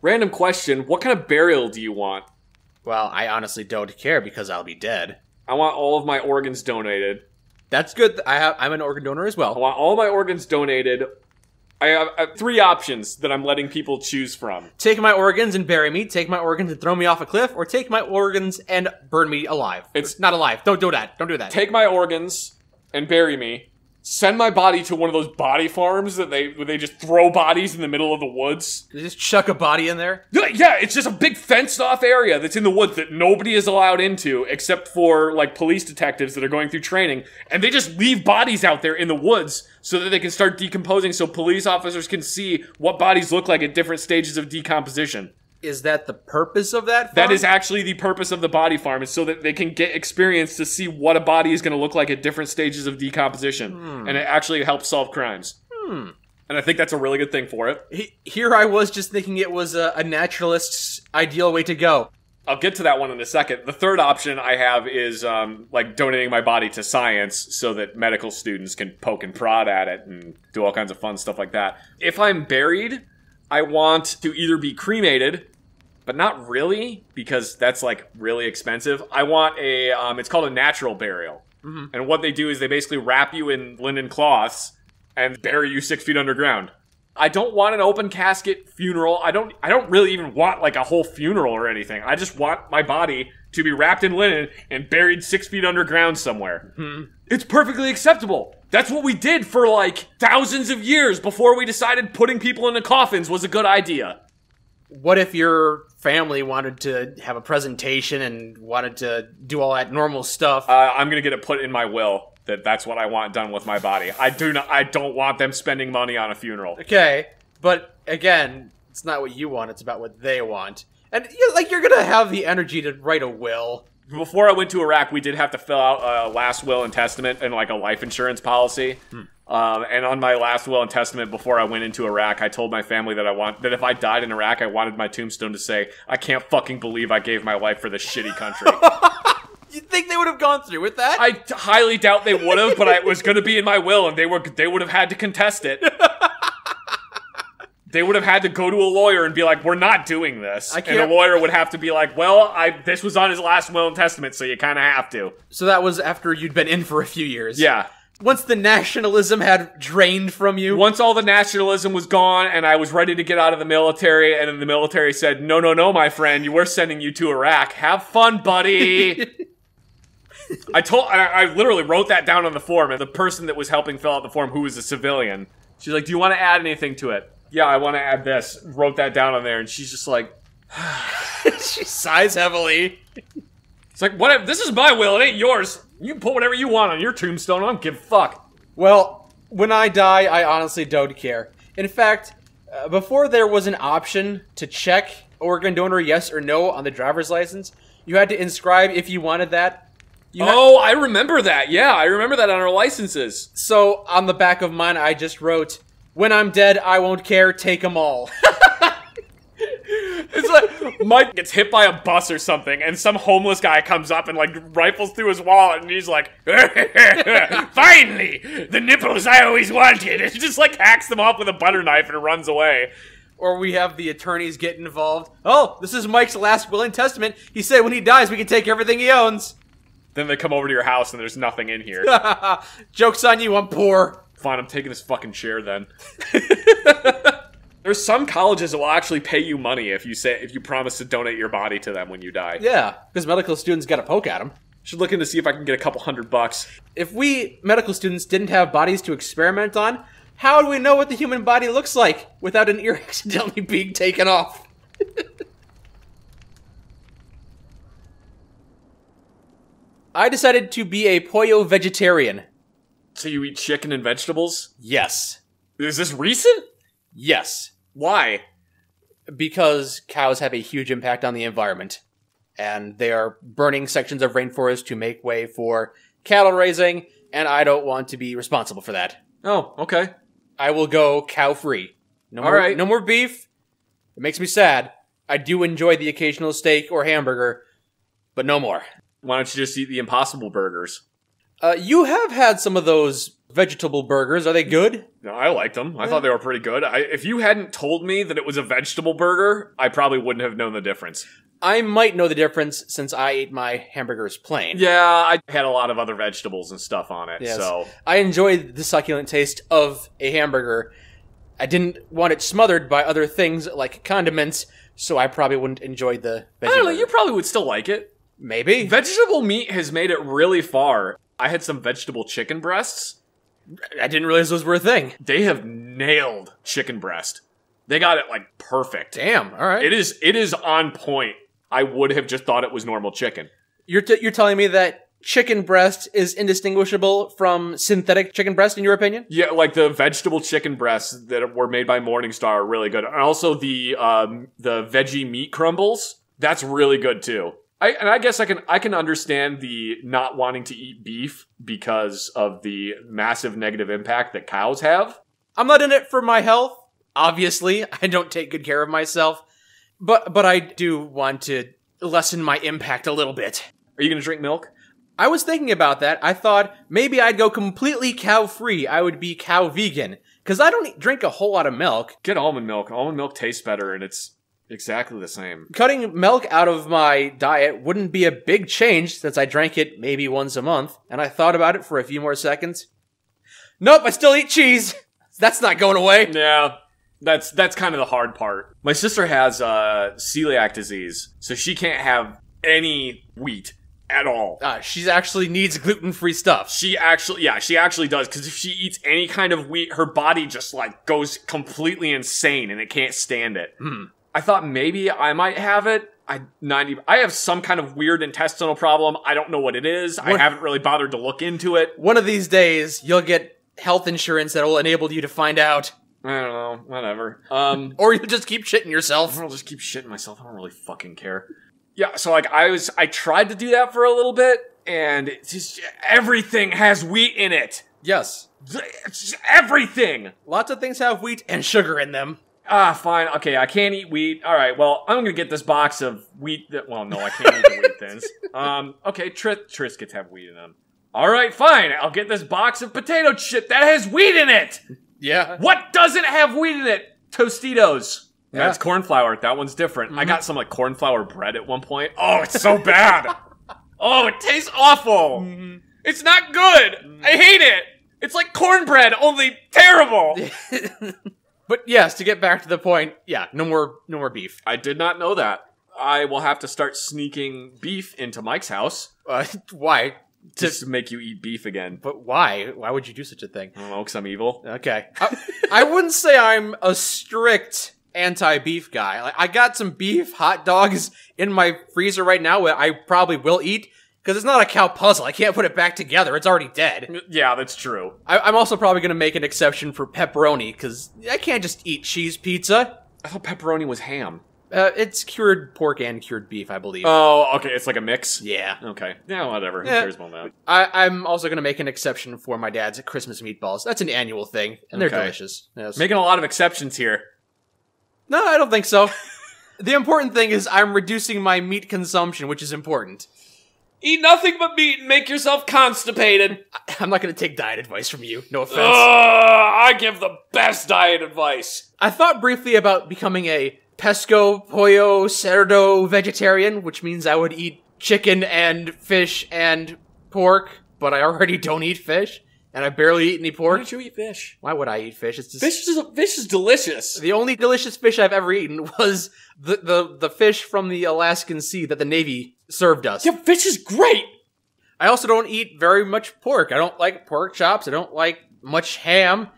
Random question: What kind of burial do you want? Well, I honestly don't care because I'll be dead. I want all of my organs donated. That's good. I have. I'm an organ donor as well. I want all my organs donated. I have, I have three options that I'm letting people choose from. Take my organs and bury me. Take my organs and throw me off a cliff, or take my organs and burn me alive. It's- not alive. Don't do that. Don't do that. Take my organs and bury me. Send my body to one of those body farms that they where they just throw bodies in the middle of the woods. They Just chuck a body in there. Yeah, Yeah, it's just a big fenced off area that's in the woods that nobody is allowed into except for like police detectives that are going through training. And they just leave bodies out there in the woods so that they can start decomposing so police officers can see what bodies look like at different stages of decomposition. Is that the purpose of that? That farm? is actually the purpose of the body farm is so that they can get experience to see what a body is going to look like at different stages of decomposition. And it actually helps solve crimes. And I think that's a really good thing for it. He- Here I was just thinking it was a, a naturalist's ideal way to go. I'll get to that one in a second. The third option I have is um, like donating my body to science so that medical students can poke and prod at it and do all kinds of fun stuff like that. If I'm buried, I want to either be cremated, but not really because that's like really expensive. I want a, um, it's called a natural burial. And what they do is they basically wrap you in linen cloths and bury you six feet underground. I don't want an open casket funeral. I don't I don't really even want like a whole funeral or anything. I just want my body to be wrapped in linen and buried six feet underground somewhere. It's perfectly acceptable. That's what we did for like thousands of years before we decided putting people into coffins was a good idea. What if your family wanted to have a presentation and wanted to do all that normal stuff? Uh, I'm gonna get it put in my will that that's what I want done with my body. I do not. I don't want them spending money on a funeral. okay, but again, it's not what you want. It's about what they want. And you like you're gonna have the energy to write a will. Before I went to Iraq, we did have to fill out a last will and testament and like a life insurance policy. Um, and on my last will and testament, before I went into Iraq, I told my family that I want that if I died in Iraq, I wanted my tombstone to say, "I can't fucking believe I gave my life for this shitty country." You think they would have gone through with that? I highly doubt they would have, but I, it was going to be in my will, and they were they would have had to contest it. They would have had to go to a lawyer and be like, "We're not doing this," I and a lawyer would have to be like, "Well, I this was on his last will and testament, so you kind of have to." so that was after you'd been in for a few years. Yeah. Once the nationalism had drained from you. Once all the nationalism was gone and I was ready to get out of the military, and then the military said, No, no, no, my friend, you- we're sending you to Iraq. Have fun, buddy. I told, I, I literally wrote that down on the form, and the person that was helping fill out the form, who was a civilian, she's like, Do you want to add anything to it? Yeah, I want to add this. Wrote that down on there, and she's just like, she sighs heavily. It's like, what? This is my will, it ain't yours. You can put whatever you want on your tombstone, I don't give a fuck. Well, when I die, I honestly don't care. In fact, uh, before there was an option to check organ donor yes or no on the driver's license, you had to inscribe if you wanted that. You had- Oh, I remember that. Yeah, I remember that on our licenses. so on the back of mine, I just wrote, "When I'm dead, I won't care. Take them all." It's like Mike gets hit by a bus or something, and some homeless guy comes up and like rifles through his wallet, and he's like, "Finally, the nipples I always wanted!" And just like hacks them off with a butter knife and runs away. or we have the attorneys get involved. Oh, this is Mike's last will and testament. He said when he dies, we can take everything he owns. Then they come over to your house, and there's nothing in here. Jokes on you, I'm poor. Fine, I'm taking this fucking chair then. There's some colleges that will actually pay you money if you say if you promise to donate your body to them when you die. Yeah, because medical students got to poke at them. Should look into see if I can get a couple hundred bucks. If we medical students didn't have bodies to experiment on, how do we know what the human body looks like without an ear accidentally being taken off? I decided to be a pollo vegetarian. So you eat chicken and vegetables? Yes. Is this recent? Yes. Why? Because cows have a huge impact on the environment. And they are burning sections of rainforest to make way for cattle raising, and I don't want to be responsible for that. Oh, okay. I will go cow free. No All more, right. no more beef. It makes me sad. I do enjoy the occasional steak or hamburger, but no more. Why don't you just eat the Impossible Burgers? Uh, you have had some of those vegetable burgers. Are they good? No, I liked them. I thought they were pretty good. I, if you hadn't told me that it was a vegetable burger, I probably wouldn't have known the difference. I might know the difference since I ate my hamburgers plain. Yeah, I had a lot of other vegetables and stuff on it, Yes. so I enjoyed the succulent taste of a hamburger. I didn't want it smothered by other things like condiments, so I probably wouldn't enjoy the I don't know. You probably would still like it. Maybe. Vegetable meat has made it really far. I had some vegetable chicken breasts. I didn't realize those were a thing. They have nailed chicken breast. They got it like perfect. Damn. All right. It is it is on point. I would have just thought it was normal chicken. You're t- you're telling me that chicken breast is indistinguishable from synthetic chicken breast, in your opinion? Yeah, like the vegetable chicken breasts that were made by Morningstar are really good, and also the um, the veggie meat crumbles. That's really good too. I and I guess I can I can understand the not wanting to eat beef because of the massive negative impact that cows have. I'm not in it for my health. Obviously, I don't take good care of myself, but but I do want to lessen my impact a little bit. Are you gonna drink milk? I was thinking about that. I thought maybe I'd go completely cow free. I would be cow vegan because I don't drink a whole lot of milk. Get almond milk. Almond milk tastes better, and it's exactly the same. Cutting milk out of my diet wouldn't be a big change since I drank it maybe once a month. And I thought about it for a few more seconds. Nope, I still eat cheese. That's not going away. Yeah, that's that's kind of the hard part. My sister has uh, celiac disease, so she can't have any wheat at all. Uh, she actually needs gluten free stuff. She actually, yeah, she actually does. Because if she eats any kind of wheat, her body just like goes completely insane, and it can't stand it. Hmm. I thought maybe I might have it. I ninety. I have some kind of weird intestinal problem. I don't know what it is. I haven't really bothered to look into it. One of these days, you'll get health insurance that will enable you to find out. I don't know. Whatever. Um. Or you'll just keep shitting yourself. I'll just keep shitting myself. I don't really fucking care. Yeah, so like I was, I tried to do that for a little bit, and it's just everything has wheat in it. Yes. It's everything. Lots of things have wheat and sugar in them. Ah, fine. Okay, I can't eat wheat. All right. Well, I'm gonna get this box of wheat. That, well, no, I can't eat the wheat thins. Um. Okay, Tris, Triscuits have wheat in them. All right, fine. I'll get this box of potato chip that has wheat in it. Yeah. What doesn't have wheat in it? Tostitos. Yeah. That's corn flour. That one's different. I got some like corn flour bread at one point. Oh, it's so bad. oh, it tastes awful. It's not good. I hate it. It's like cornbread, only terrible. But yes, to get back to the point, yeah, no more no more beef. I did not know that. I will have to start sneaking beef into Mike's house Uh, why? To, just to make you eat beef again. but why? Why would you do such a thing? I don't know, because I'm evil. Okay. I, I wouldn't say I'm a strict anti-beef guy. Like I got some beef hot dogs in my freezer right now that I probably will eat because it's not a cow puzzle. I can't put it back together. It's already dead. Yeah, that's true. I, I'm also probably going to make an exception for pepperoni because I can't just eat cheese pizza. I thought pepperoni was ham. Uh, it's cured pork and cured beef, I believe. Oh, okay. It's like a mix. yeah. Okay. Yeah, whatever. Who Yeah. cares about that? I, I'm also going to make an exception for my dad's Christmas meatballs. That's an annual thing, and they're delicious. Yes. Making a lot of exceptions here. No, I don't think so. the important thing is I'm reducing my meat consumption, which is important. Eat nothing but meat and make yourself constipated. I'm not going to take diet advice from you. No offense. Ugh, I give the best diet advice. I thought briefly about becoming a pesco, pollo, cerdo vegetarian, which means I would eat chicken and fish and pork, but I already don't eat fish, and I barely eat any Why pork. don't you eat fish? Why would I eat fish? It's just Fish is fish is delicious. The only delicious fish I've ever eaten was the, the, the fish from the Alaskan Sea that the Navy served us. Yeah, fish is great. I also don't eat very much pork. I don't like pork chops. I don't like much ham.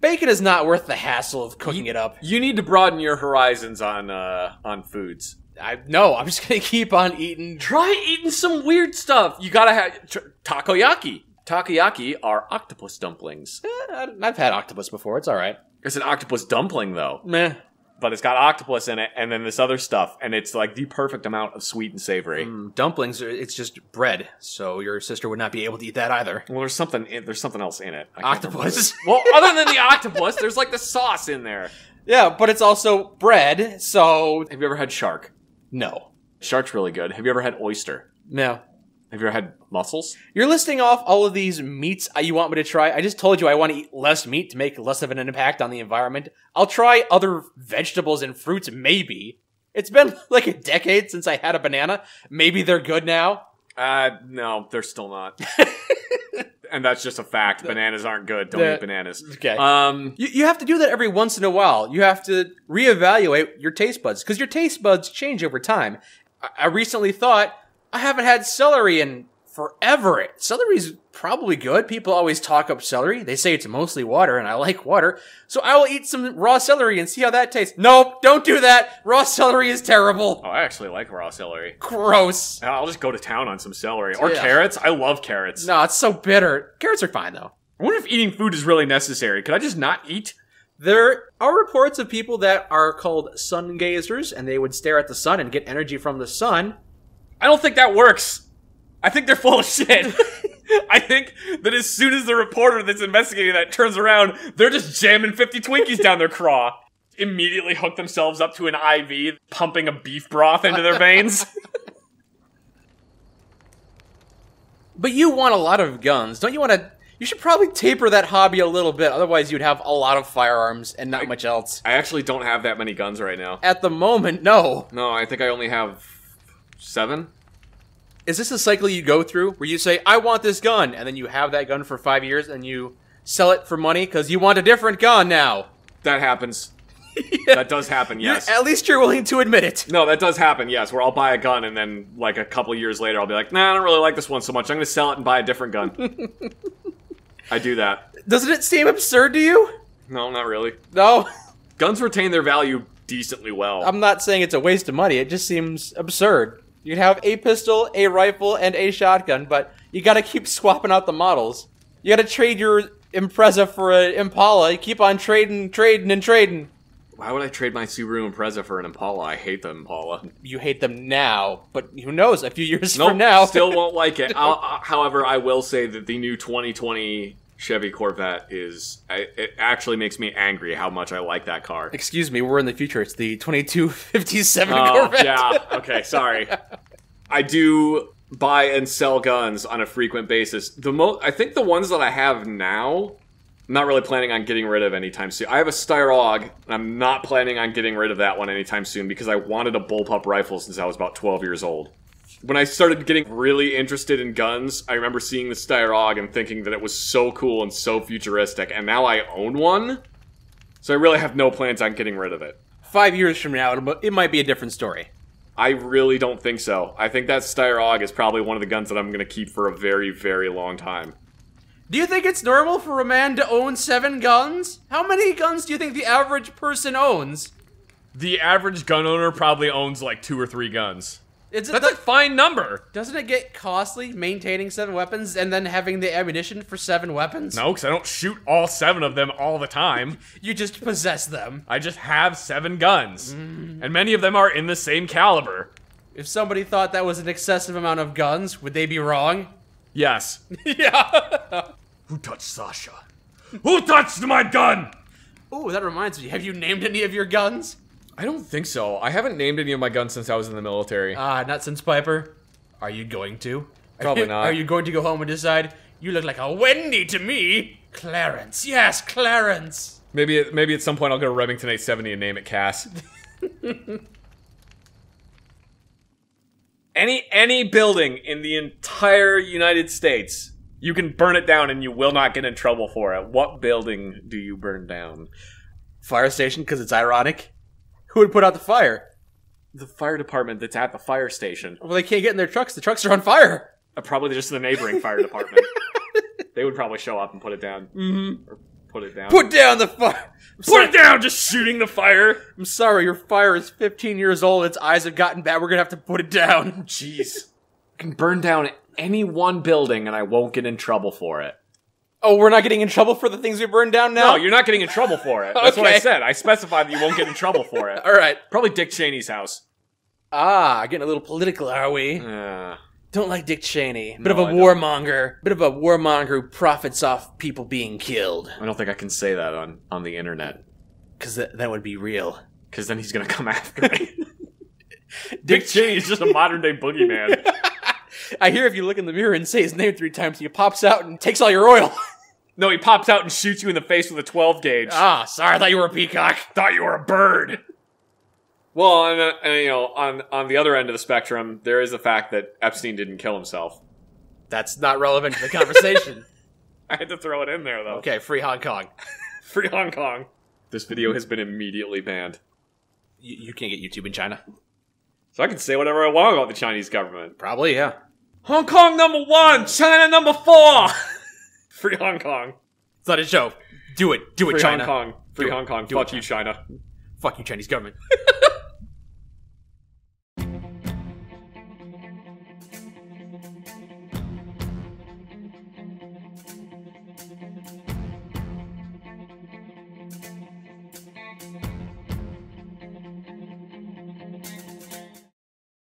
Bacon is not worth the hassle of cooking it up. You need to broaden your horizons on uh on foods. I no, I'm just gonna keep on eating. Try eating some weird stuff. You gotta have tr- takoyaki. Takoyaki are octopus dumplings. Eh, I've had octopus before. It's all right. It's an octopus dumpling though, Meh. But it's got octopus in it and then this other stuff, and it's like the perfect amount of sweet and savory. Mm, dumplings. are- It's just bread, so your sister would not be able to eat that either. Well, there's something. In, there's something else in it. I can't remember Octopus. what it is. Well, other than the octopus, there's like the sauce in there. Yeah, but it's also bread, so Have you ever had shark? no, Shark's really good. Have you ever had oyster? no. Have you ever had mussels? You're listing off all of these meats you want me to try. I just told you I want to eat less meat to make less of an impact on the environment. I'll try other vegetables and fruits, maybe. It's been like a decade since I had a banana. Maybe they're good now. Uh, no, they're still not. and that's just a fact. Bananas aren't good. Don't the- eat bananas. Okay. Um, You, you have to do that every once in a while. You have to reevaluate your taste buds because your taste buds change over time. I, I recently thought I haven't had celery in forever. Celery's probably good. People always talk up celery. They say it's mostly water, and I like water. So I will eat some raw celery and see how that tastes. Nope, don't do that. Raw celery is terrible. oh, I actually like raw celery. Gross. I'll just go to town on some celery or Yeah. carrots. I love carrots. No, it's so bitter. Carrots are fine though. I wonder if eating food is really necessary. Could I just not eat? There are reports of people that are called sun gazers, and they would stare at the sun and get energy from the sun. I don't think that works. I think they're full of shit. I think that as soon as the reporter that's investigating that turns around, they're just jamming 50 Twinkies down their craw. Immediately hook themselves up to an IV, pumping a beef broth into their veins. But you want a lot of guns, don't you? Want to? You should probably taper that hobby a little bit. Otherwise, you'd have a lot of firearms and not much else. I actually don't have that many guns right now. At the moment, no. No, I think I only have seven. Is this a cycle you go through where you say, "I want this gun," and then you have that gun for five years, and you sell it for money because you want a different gun now? That happens. That does happen, yes. At least you're willing to admit it. No, that does happen, yes, where I'll buy a gun and then, like, a couple years later, I'll be like, nah, I don't really like this one so much. I'm gonna sell it and buy a different gun. I do that. Doesn't it seem absurd to you? No, not really. No. Guns retain their value decently well. I'm not saying it's a waste of money. It just seems absurd. You'd have a pistol, a rifle, and a shotgun, but you gotta keep swapping out the models. You gotta trade your Impreza for an Impala. You keep on trading, trading, and trading. Why would I trade my Subaru Impreza for an Impala? I hate the Impala. You hate them now, but who knows? A few years Nope, from now, still won't like it. I'll, however, I will say that the new 2020 Chevy Corvette is. I, it actually makes me angry how much I like that car. Excuse me, we're in the future. It's the 2257 Oh, Corvette. yeah. Okay, sorry. I do buy and sell guns on a frequent basis. The most I think the ones that I have now, I'm not really planning on getting rid of anytime soon. I have a Steyr AUG, and I'm not planning on getting rid of that one anytime soon because I wanted a bullpup rifle since I was about 12 years old. When I started getting really interested in guns, I remember seeing the Steyr AUG and thinking that it was so cool and so futuristic, and now I own one. So I really have no plans on getting rid of it. Five years from now, it'll, might be a different story. I really don't think so. I think that Steyr AUG is probably one of the guns that I'm going to keep for a very, very long time. Do you think it's normal for a man to own seven guns? How many guns do you think the average person owns? The average gun owner probably owns like two or three guns. It's That's a fine number. Doesn't it get costly maintaining seven weapons and then having the ammunition for seven weapons? No, because I don't shoot all seven of them all the time. You just possess them. I just have seven guns. Mm. And many of them are in the same caliber. If somebody thought that was an excessive amount of guns, would they be wrong? Yes. yeah. Who touched Sasha? Who touched my gun? Oh, that reminds me. Have you named any of your guns? I don't think so. I haven't named any of my guns since I was in the military. Ah, not since Piper. Are you going to? Probably Are you- not. Are you going to go home and decide you look like a Wendy to me? Clarence. Yes, Clarence. Maybe at, maybe at some point I'll go to Remington 870 and name it Cass. Any any building in the entire United States, you can burn it down and you will not get in trouble for it. What building do you burn down? Fire station because it's ironic. Who would put out the fire? The fire department that's at the fire station. Well, they can't get in their trucks. The trucks are on fire. Uh, probably just the neighboring fire department. they would probably show up and put it down. Mm-hmm. Or put it down. Put down the fire. Put sorry, it down! Just shooting the fire! I'm sorry, your fire is 15 years old. Its eyes have gotten bad. We're gonna have to put it down. Jeez. I can burn down any one building and I won't get in trouble for it. Oh, we're not getting in trouble for the things we burned down now. No, you're not getting in trouble for it. That's what I said. I specified that you won't get in trouble for it. All right. Probably Dick Cheney's house. Ah, getting a little political, are we? Uh, Don't like Dick Cheney. Bit No, of a warmonger. Bit of a warmonger who profits off people being killed. I don't think I can say that on, on the internet. Because that, that would be real. Because then he's gonna come after me. Dick Cheney's just a modern day boogeyman. I hear if you look in the mirror and say his name three times, he pops out and takes all your oil. No, he pops out and shoots you in the face with a 12 gauge. ah, sorry, I thought you were a peacock. thought you were a bird. Well, on, uh, and, you know, on on the other end of the spectrum, there is the fact that Epstein didn't kill himself. That's not relevant to the conversation. I had to throw it in there though. okay, free Hong Kong. Free Hong Kong. This video has been immediately banned. You, you can't get YouTube in China. So I can say whatever I want about the Chinese government. Probably, yeah. Hong Kong number one, China number four. Free Hong Kong. It's not a show. Do it. Do it, Free China. Hong Kong. Free Do it. Hong Kong. Do Fuck you, China. Fuck you, Chinese government.